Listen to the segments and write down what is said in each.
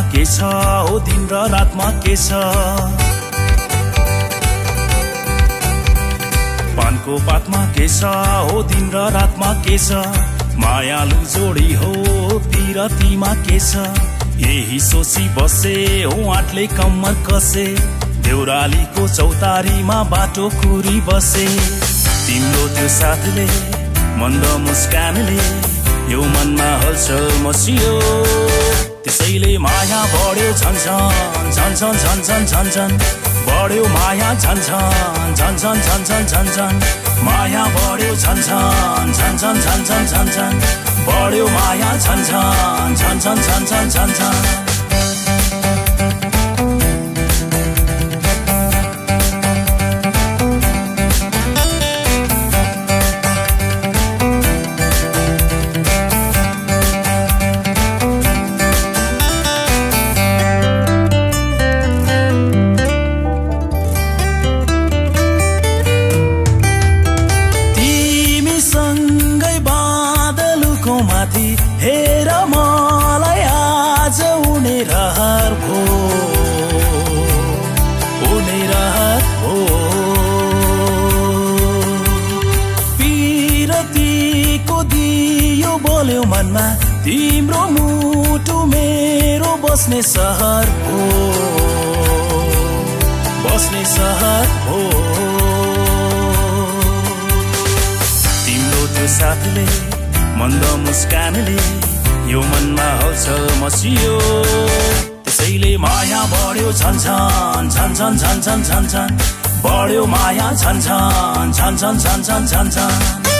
पातमा के छ? हो दिन र रातमा के छ? पानको पातमा के छ? हो दिन र रातमा के छ? मायालु जोडी हो पिरतीमा के छ? यही सोची बसे हो आटले कम्मर कसे? देउरालीको चौतारीमा बाटो कुरी बसे। तिम्रो त्यो साथले मन्द मुस्कानले यो मनमा हलचल मसियो। त्यसैले माया बढ्यो झन्झन झन्झन झन्झन झन्झन बढ्यो माया झन्झन झन्झन झन्झन झन्झन माया बढ्यो झन्झन झन्झन झन्झन झन्झन बढ्यो माया झन्झन झन्झन झन्झन झन्झन माथि हेर मलाई आज उनी रहर भो। उनी रहर भो। पिरतीको दियो बोल्यो मनमा तिम्रो मुटु मेरो बस्ने सहर हो। बस्ने सहर हो। तिम्रो त्यो साथले मन्द मुस्कानले यो मनमा हल्छ मसियो। त्यसैले माया बढ्यो झन् झन् झन् झन् झन् झन् बढ्यो माया झन् झन् झन् झन् झन्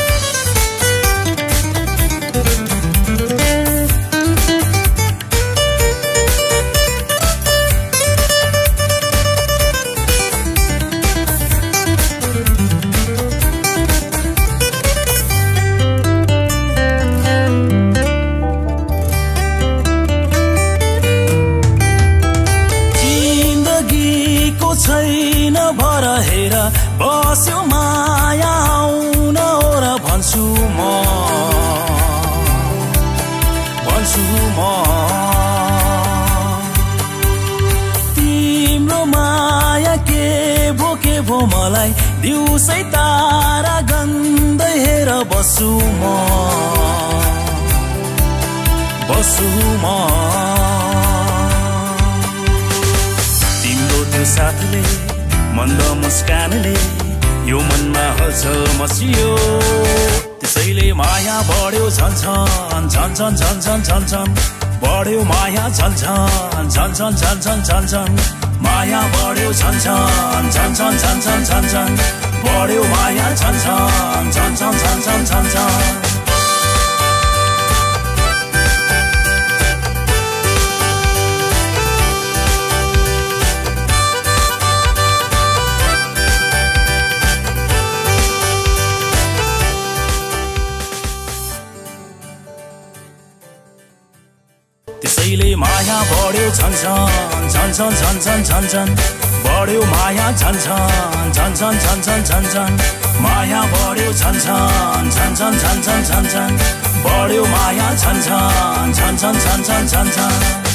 बस्यो माया आउन ओर भन्छु म। भन्छु म। तिम्रो माया के भो के भो मलाई दिउँसै तारा गन्दै हेर बस्छु म। बस्छु म। तिम्रो त्यो साथले मन्द मुस्कानले यो मनमा हलचल मसियो त्यसैले माया बढ्यो झन् झन् झन् झन् झन् झन् बढ्यो माया झन् झन् झन् झन् झन् झन् माया बढ्यो झन् झन् झन् झन् झन् बढ्यो माया झन् झन् झन् झन् झन् झन् झन् झन् त्यसैले माया बढ्यो झन्झन झन्झन झन्झन झन्झन बढ्यो माया झन्झन झन्झन झन्झन झन्झन माया बढ्यो झन्झन झन्झन झन्झन झन्झन बढ्यो माया झन्झन झन्झन झन्झन झन्झन